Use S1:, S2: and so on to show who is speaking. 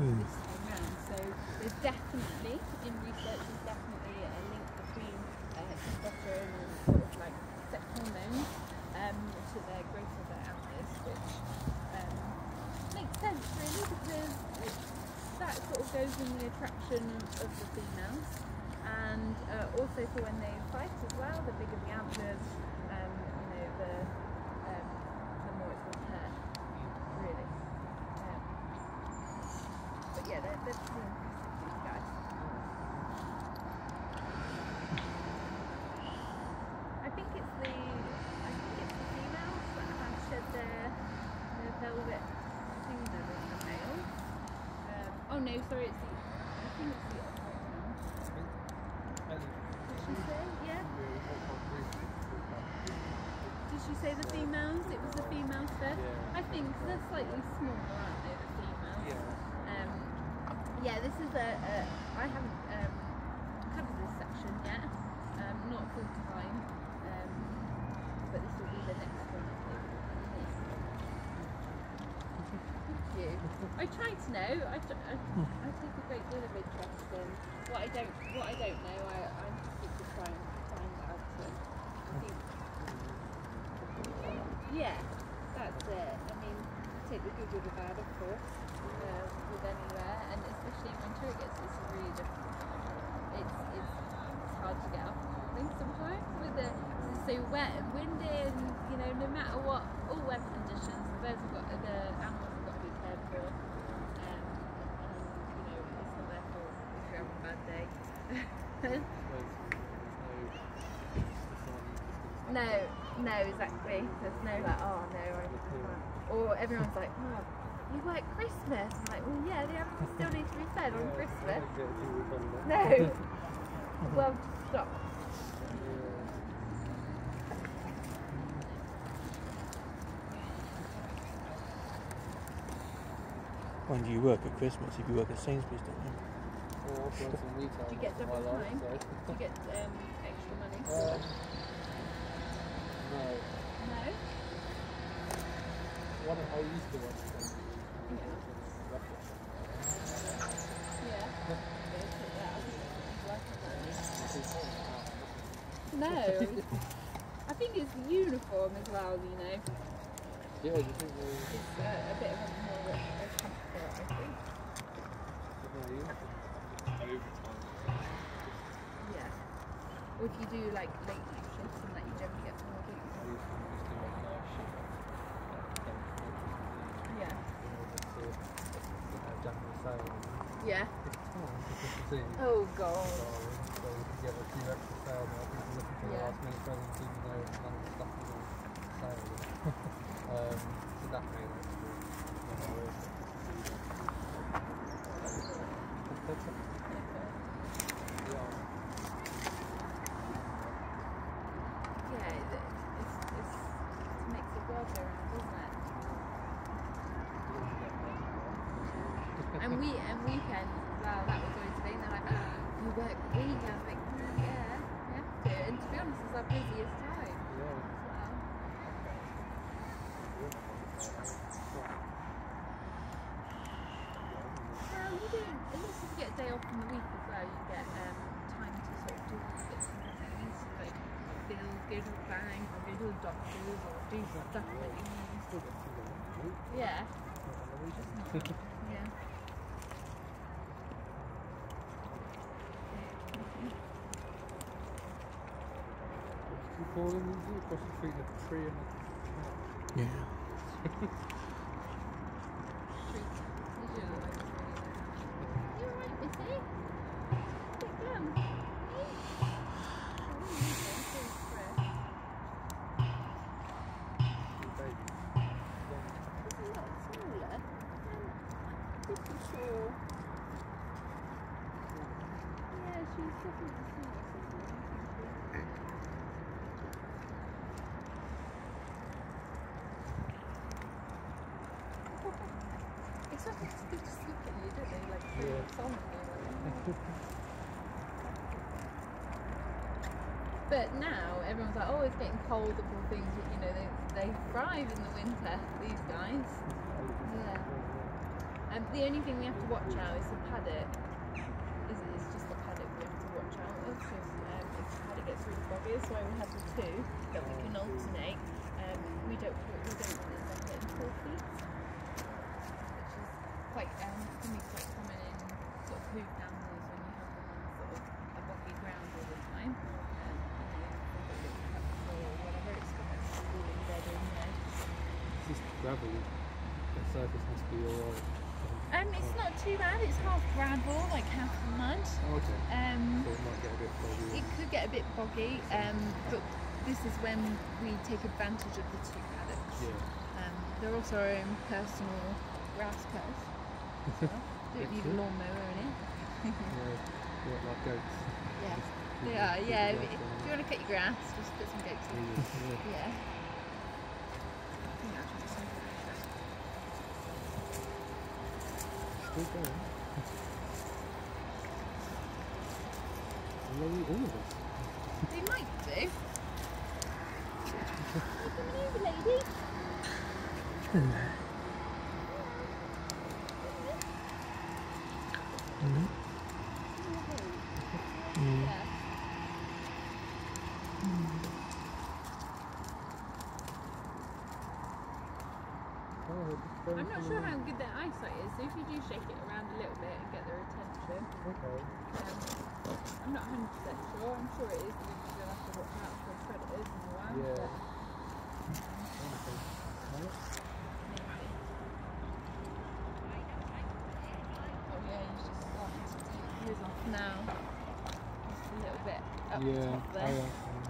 S1: Hmm.
S2: So there's definitely, in research, there's definitely a link between uh, testosterone and sort of like sex hormones um, to the growth of their antlers, which um, makes sense really because it, that sort of goes in the attraction of the females. And uh, also for when they fight as well, the bigger the antlers, um, you know, the, um, the more it's going to hurt, really. Um, but yeah, they're, they're pretty impressive, these guys. I think it's the I think it's the females that have shed their their velvet sooner than the males. Um, oh no, sorry, it's the I think it's the. Did she say? Yeah. Did she say the females? It was the females first.
S3: Yeah.
S2: I think 'cause they're slightly smaller, aren't they? The females. Um, yeah, this is a, a I haven't um, covered this section yet, um, not full time, um, but this will be the next one. I think. Thank you. I try to know. I, I, I take a great deal of interest in what I don't what I don't know. I, I'm happy to try and find out. I think, yeah, that's it. I mean, take the good with the bad, of course, uh, with anywhere, and especially in winter, it gets it's really difficult. It's, it's it's hard to get up things sometimes with the it's so wet and windy, and you know, no matter what, all weather conditions, the birds have got the animals have got to be cared for. Um, and you know, it's not their fault if you're having a bad day. No, no, exactly. There's no like, oh no, I can't. Or everyone's like, oh, you work Christmas. I'm like, well, yeah, the animals still need to be fed on Christmas. No. well, stop.
S1: When do you work at Christmas? If you work at Sainsbury's, don't you?
S2: Do you get double time? Do you get um, extra money?
S3: Um, no.
S2: no.
S3: Of, I used to work them.
S2: Yeah. No. I think it's the uniform as well, you know.
S3: Yeah, you think
S2: It's uh, a bit of a more a comfort, I think.
S3: no, you have to overtime.
S2: Yeah. Or if you do like late night shifts and that you generally get more,
S3: shift.
S2: Yeah. Yeah.
S3: Oh.
S2: God.
S3: So, we get a few extra sale now. People looking for
S2: Yeah.
S3: last minute presents even though none of the stuff on sale. um, so that extra. You know, yeah.
S2: Yeah, it, it's, it's, it makes the world go round, doesn't it? And we and weekends as well. That was always the thing. They're like, oh, you work weekends. Like, "Mm, yeah, have to. And to be honest, it's our busiest time
S3: Yeah.
S2: as well. Well, you don't. At least if you get a day off in the week as well, you get um, time to sort of do bits and things like bill, go to the bank, or go to the doctors, or do stuff that you need. Yeah. Just not. yeah.
S3: You call them easy across the tree and the.
S1: Yeah.
S2: Treat. You should like it really nice. You alright, Missy? Big glum. Hey? Oh, you need them, so fresh.
S3: Two babies.
S2: It's a lot smaller. I'm pretty sure. Yeah, she's definitely the smallest of them. It's like it's good to look at you, don't they? Like through But now everyone's like, oh, it's getting cold. The poor things, you know, they they thrive in the winter. These guys. Yeah. Um, the only thing we have to watch out is the paddock. Is it's just the paddock we have to watch out of because um, if the paddock gets really boggy, why we have the two that we can alternate. Um, we don't we don't want it like getting four feet, which is quite um can be quite common in sort of hooved animals when you have them on sort of a boggy ground all the time. Um, and you have a little cut or whatever, it's got that schooling bed in there.
S3: It's just gravel. The surface must be alright.
S2: Um, it's not too bad. It's half gravel, like half mud.
S3: Oh, okay.
S2: Um,
S3: So it might get a bit foggy.
S2: it could get a bit boggy, um, but this is when we take advantage of the two paddocks.
S3: Yeah.
S2: Um, they're also our own personal grass cutters. as well. Don't need a lawnmower in it.
S3: Yeah. Yeah, like goats.
S2: Yeah, they are. Yeah, if
S3: grass
S2: if
S3: going.
S2: you want to cut your grass, just put some goats in.
S3: Yeah.
S2: Yeah. I think that's just something like
S3: Still going. Maybe all of us.
S2: They might do. You coming over, lady?
S1: Mm-hmm. Mm.
S2: Yeah.
S3: Oh, it's
S2: I'm not sure how good their eyesight is, so if you do shake it around a little bit and get their attention,
S3: Okay.
S2: um, I'm not 100% sure. I'm sure it is because you'll have to watch out for predators in the wild.
S3: Yeah.
S2: But
S3: Wonderful. Right.
S2: maybe. Oh yeah, he's just starting to take his off now. Just a little bit up
S3: Yeah.
S2: top there.
S3: Oh, yeah.